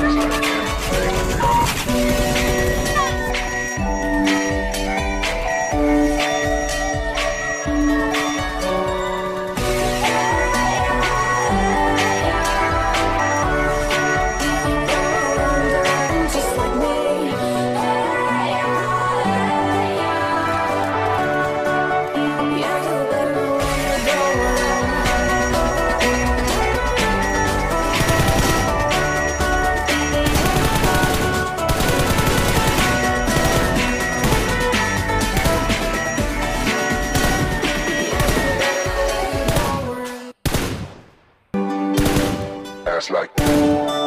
Just like me. Yeah, you better when you go alone. Ass like.